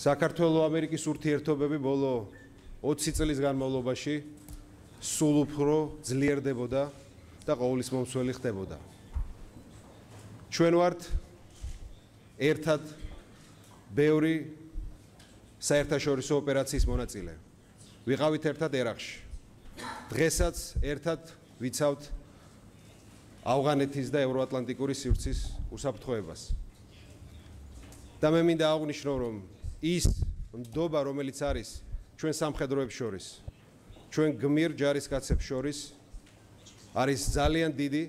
საქართველოს ამერიკის ურთიერთობები ბოლო 20 წლის განმავლობაში სულ უფრო ძლიერდებოდა და ყოვლის მომცველი ხდებოდა. ჩვენ ვართ ერთად ბევრი საერთაშორისო ოპერაციის მონაწილე. ვიყავით ერთად ერაყში. დღესაც ერთად ვიცავთ ავღანეთის და ევროატლანტიკური სივრცის უსაფრთხოებას. და მე მინდა აღვნიშნო, რომ ის ნდობა, რომელიც არის ჩვენ სამხედროებს შორის, ჩვენ გმირ ჯარისკაცებს შორის არის ძალიან დიდი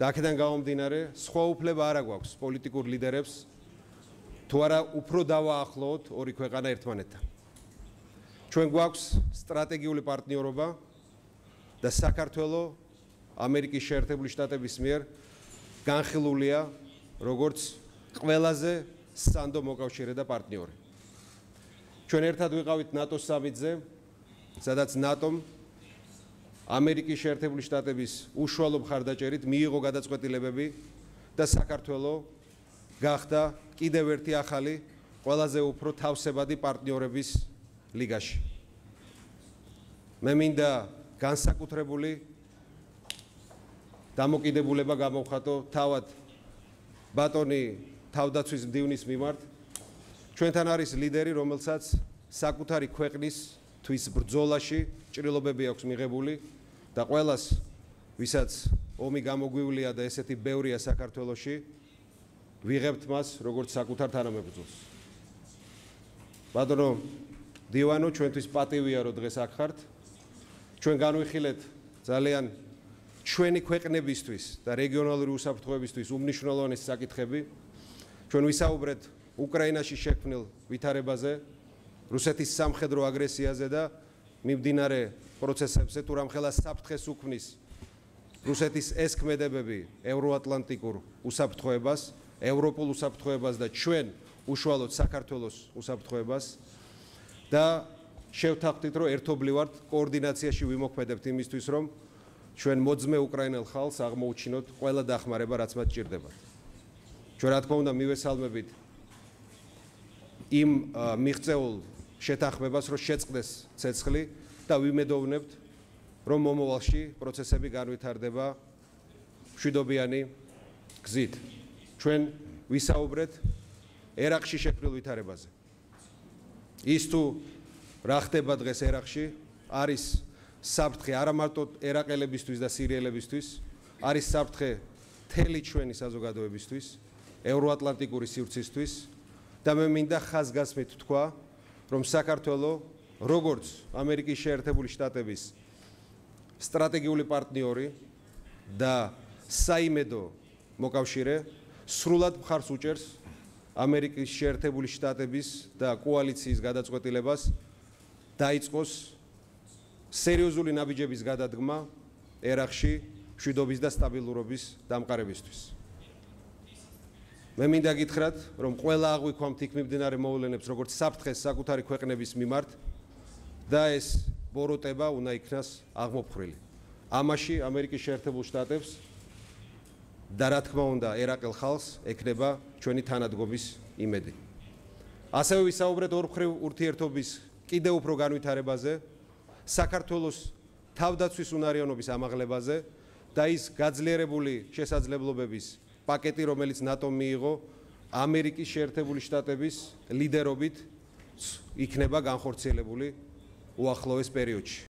და აქედან გამომდინარე, სხვა უფლება არ აქვს პოლიტიკურ ლიდერებს თუ არა უფრო დავაახლოთ ორი ქვეყანა ერთმანეთთან. ჩვენ გვაქვს სტრატეგიული პარტნიორობა და საქართველოს ამერიკის შეერთებული შტატების მიერ განხილულია როგორც ყველაზე სანდო მოკავშირე და პარტნიორი. ჩვენ ერთად ვიყავით ნატოს სამიტზე, სადაც ნატომ ამერიკის შეერთებული შტატების უშუალო მხარდაჭერით მიიღო გადაწყვეტილებები და საქართველოს გახდა კიდევ ერთი ახალი ყველაზე უფრო თავსებადი პარტნიორების ლიგაში. მე მინდა განსაკუთრებული დამოკიდებულება გამოვხატო თავად ბატონი თავდაცვის მდივნის მიმართ. ჩვენთან არის ლიდერი რომელსაც საკუთარი ქვეყნის თვის ბრძოლაში ჭრილობები აქვს მიღებული და ყოველას ვისაც ომი გამოგვივლია და ესეთი ბევრია საქართველოში ვიღებთ მას როგორც საკუთარ თანამებრძოლს. ბატონო დივანო ჩვენთვის პატივია რომ დღეს აქ ხართ ჩვენ განვიხილეთ ძალიან ჩვენი ქვეყნებისთვის და რეგიონალური უსაფრთხოებისთვის უმნიშვნელოვანესი საკითხები ჩვენ ვისაუბრეთ უკრაინაში შექმნილ ვითარებაზე, რუსეთის სამხედრო აგრესიაზე და მიმდინარე პროცესებზე, თუ რამხელა საფრთხეს უქმნის რუსეთის ეს ქმედებები ევროატლანტიკურ უსაფრთხოებას, ევროპულ უსაფრთხოებას და ჩვენ უშუალოდ საქართველოს უსაფრთხოებას და შევთანხმდით, რომ ერთობლივად კოორდინაციაში ვიმოქმედებთ იმისთვის, რომ ჩვენ მოძმე უკრაინელ ხალხს აღმოუჩინოთ ყველა დახმარება, რაც მათ ჭირდებათ. ჩვენ რა თქმა უნდა მივესალმებით იმ მიღწეულ შეთანხმებას, რომ შეწყდეს ცეცხლი და ვიმედოვნებთ, რომ მომავალში პროცესები განვითარდება მშვიდობიანი გზით. ჩვენ ვისაუბრეთ ერაყში შექმნილ ვითარებაზე. ის თუ რა ხდება დღეს ერაყში, არის საფრთხე არა მარტო ერაყელებისთვის და სირიელებისთვის, არის საფრთხე თელი ჩვენი საზოგადოებისთვის, ევროატლანტიკური სივრცისთვის და მე მინდა ხაზგასმით თქვა, რომ საქართველოს როგორც ამერიკის შეერთებული შტატების სტრატეგიული პარტნიორი და საიმედო მოკავშირე სრულად მხარს უჭერს ამერიკის შეერთებული შტატების და კოალიციის გადაწყვეტილებას დაიწყოს სერიოზული ნაბიჯების გადადგმა ერაყში მშვიდობის და სტაბილურობის დამყარებისთვის. მე მინდა გითხრათ, რომ ყველა აღვიქვამთ იქ მიმდინარე მოვლენებს, როგორც საფრთხეს საკუთარი ქვეყნების მიმართ და ეს ბოროტება უნდა იქნას აღმოფხრილი. ამაში ამერიკის შეერთებულ შტატებს და რა თქმა უნდა ერაყელ ხალხს ეკნება ჩვენი თანადგომის იმედი. ასევე ვისაუბრეთ ორმხრივ ურთიერთობის კიდევ უფრო განვითარებაზე, საქართველოს თავდაცვის უნარიანობის ამაღლებაზე და ის გაძლიერებული შესაძლებლობების პაკეტი, რომელიც ნატომ მიიღო ამერიკის შეერთებული შტატების ლიდერობით იქნება განხორციელებული უახლოეს პერიოდში.